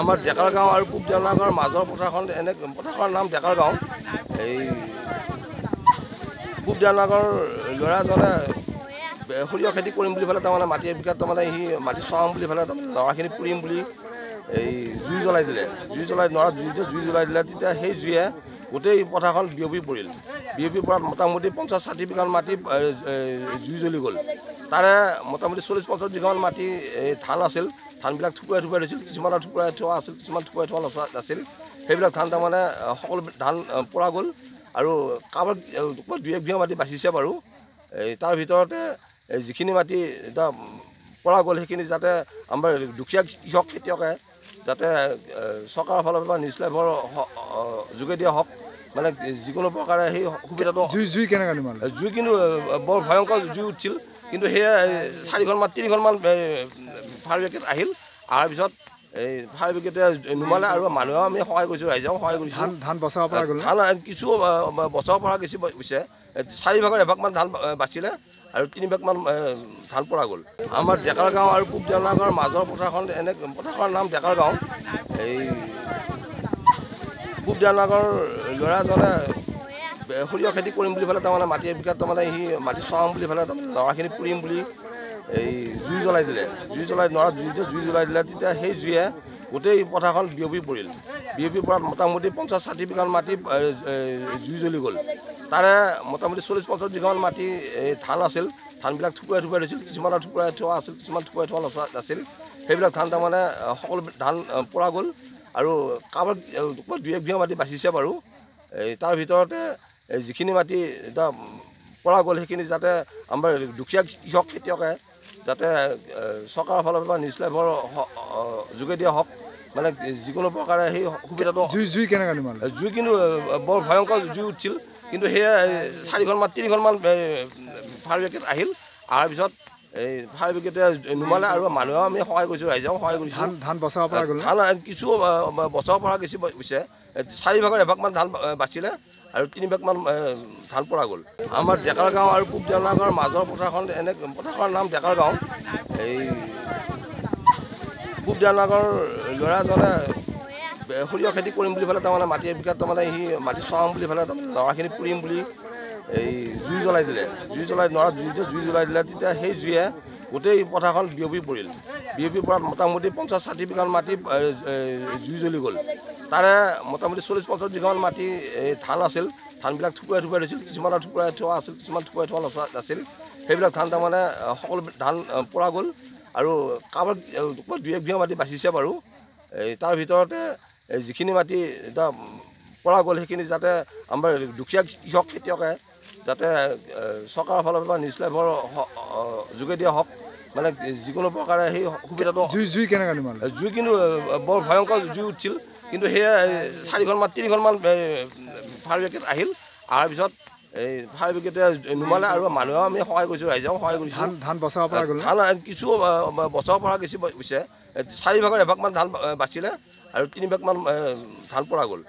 আমাৰ ডেকাৰ গাঁও আৰু পূব দেওনা গাঁৱৰ মাজৰ পথাৰখন এনে পথাৰখনৰ নাম ডেকাৰ গাঁও এই পূব দেওনা গাঁৱৰ ল'ৰাজনে সৰিয়হ খেতি কৰিম বুলি পেলাই তাৰমানে মাটি এবিঘাত তাৰমানে সি মাটি চহাম বুলি পেলাই তাৰমানে নৰাখিনি পুৰিম বুলি এই জুই জ্বলাই দিলে। জুই জ্বলাই নৰাত জুই জুই জ্বলাই দিলে তেতিয়া সেই জুয়ে গোটেই পথাৰখন বিয়পি পৰিল। বিয়পি পৰাত মোটামুটি পঞ্চাছ ষাঠি বিঘামান মাটি জুই জ্বলি গ'ল। তাৰে মোটামুটি চল্লিছ পঞ্চাছ বিঘামান মাটি এই ধান আছিল। ধানবিলাক থুকুৱাই থুকুৱাই থৈছিল কিছুমানৰ থুকুৱাই থোৱা আছিল কিছুমান থুকুৱাই থোৱা নাছিল। সেইবিলাক ধান তাৰমানে সকলো ধান পৰা গ'ল আৰু কাৰোবাৰ দুই এক বিঘা মাটি বাচিছে বাৰু। এই তাৰ ভিতৰতে যিখিনি মাটি এতিয়া পৰা গ'ল সেইখিনি যাতে আমাৰ দুখীয়া কৃষক খেতিয়কে যাতে চৰকাৰৰ ফালৰ পৰা নিউজ লাইভৰ যোগেদিয়ে হওক মানে যিকোনো প্ৰকাৰে সেই সুবিধাটো জুই জুই কেনেকৈ জুই কিন্তু বৰ ভয়ংকৰ জুই উঠিছিল। কিন্তু সেয়া চাৰিখনমান তিনিখনমান ফায়াৰ ব্ৰিগেড আহিল। অহাৰ পিছত এই ফায়াৰ ব্ৰিগেডে নুমালে আৰু মানুহেও আমি সহায় কৰিছোঁ ৰাইজেও সহায় কৰিছোঁ। ধান বচাব পৰা গ'ল ধান কিছু বচাব পৰা গৈছে পিছে চাৰি ভাগৰ এভাগমান ধান বাচিলে আৰু তিনি ভাগমান ধান পৰা গ'ল। আমাৰ ডেকাৰ গাঁও আৰু পূব দেওনা গাঁৱৰ মাজৰ পথাৰখন এনে পথাৰখনৰ নাম ডেকাৰ গাঁও এই পূব দেওনা গাঁৱৰ ল'ৰাজনে সৰিয়হ খেতি কৰিম বুলি পেলাই তাৰমানে মাটি এবিঘাত তাৰমানে সি মাটি চহাম বুলি পেলাই তাৰমানে নৰাখিনি পুৰিম বুলি এই জুই জ্বলাই দিলে। জুই জ্বলাই নৰাত জুই জুই জ্বলাই দিলে তেতিয়া সেই জুয়ে গোটেই পথাৰখন বিয়পি পৰিল। বিয়পি পৰাত মোটামুটি পঞ্চাছ ষাঠি বিঘামান মাটি জুই জ্বলি গ'ল। তাৰে মোটামুটি চল্লিছ পঞ্চাছ বিঘামান মাটি এই ধান আছিল। ধানবিলাক থুকুৱাই থুকুৱাই থৈছিল কিছুমানৰ থুকুৱাই থোৱা আছিল কিছুমান থুকুৱাই থোৱা নাছিল। সেইবিলাক ধান তাৰমানে সকলো ধান পৰা গ'ল। আৰু কাৰোবাৰ দুই এক বিঘা মাটি বাচিছে বাৰু। এই তাৰ ভিতৰতে যিখিনি মাটি এতিয়া পৰা গ'ল সেইখিনি যাতে আমাৰ দুখীয়া কৃষক খেতিয়কে যাতে চৰকাৰৰ ফালৰ পৰা নিউজ লাইভৰ যোগেদিয়ে হওক মানে যিকোনো প্ৰকাৰে সেই সুবিধাটো জুই জুই কেনেকৈ নিমালে জুই কিন্তু বৰ ভয়ংকৰ জুই উঠিছিল। কিন্তু সেয়া চাৰিখনমান তিনিখনমান ফায়াৰ ব্ৰিগেড আহিল। অহাৰ পিছত এই ফায়াৰ ব্ৰিগেডে নুমালে আৰু মানুহেও আমি সহায় কৰিছোঁ ৰাইজেও সহায় কৰিছোঁ। ধান বচাব পৰা গ'ল ধান কিছু বচাব পৰা গৈছে পিছে চাৰি ভাগৰ এভাগমান ধান বাচিলে আৰু তিনি ভাগমান ধান পৰা গ'ল। আমাৰ ডেকাৰ গাঁও আৰু পূব দেওনা গাঁৱৰ মাজৰ পথাৰখন এনে পথাৰখনৰ নাম ডেকাৰ গাঁও এই পূব দেওনা গাঁৱৰ ল'ৰাজনে সৰিয়হ খেতি কৰিম বুলি পেলাই তাৰমানে মাটি এবিঘাত তাৰমানে সি মাটি চহাম বুলি পেলাই তাৰমানে নৰাখিনি পুৰিম বুলি এই জুই জ্বলাই দিলে। জুই জ্বলাই নৰাত জুই জুই জ্বলাই দিলে তেতিয়া সেই জুয়ে গোটেই পথাৰখন বিয়পি পৰিল। বিয়পি পৰাত মোটামুটি পঞ্চাছ ষাঠি বিঘামান মাটি জুই জ্বলি গ'ল। তাৰে মোটামুটি চল্লিছ পঞ্চাছ বিঘামান মাটি এই ধান আছিল। ধানবিলাক থুকুৱাই থুকুৱাই থৈছিল কিছুমানৰ থুকুৱাই থোৱা আছিল কিছুমান থুকুৱাই থোৱা নাছিল। সেইবিলাক ধান তাৰমানে সকলো ধান পৰা গ'ল। আৰু কাৰোবাৰ দুই এক বিঘা মাটি বাচিছে বাৰু। এই তাৰ ভিতৰতে যিখিনি মাটি এতিয়া পৰা গ'ল সেইখিনি যাতে আমাৰ দুখীয়া কৃষক খেতিয়কে যাতে চৰকাৰৰ ফালৰ পৰা নিউজ লাইভৰ যোগেদিয়ে হওক মানে যিকোনো প্ৰকাৰে সেই সুবিধাটো জুই জুই কেনেকৈ জুই কিন্তু বৰ ভয়ংকৰ জুই উঠিছিল কিন্তু সেয়া চাৰিখনমান তিনিখনমান ফায়াৰ ব্ৰিগেড আহিল অহাৰ পিছত এই ফায়াৰ ব্ৰিগেডে নুমালে আৰু মানুহেও আমি সহায় কৰিছোঁ ৰাইজেও সহায় কৰিছোঁ। ধান বচাব পৰা গ'ল ধান কিছু বচাব পৰা গৈছে পিছে চাৰি ভাগৰ এভাগমান ধান বাচিলে আৰু তিনি ভাগমান ধান পৰা গ'ল।